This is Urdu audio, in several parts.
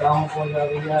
گاؤں کو جا رہی ہے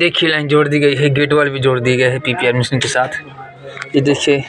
دیکھیے لائن جوڑ دی گئی ہے، گیٹ وال بھی جوڑ دی گئے ہے، پی پی آر مشین کے ساتھ۔ یہ دیکھیے۔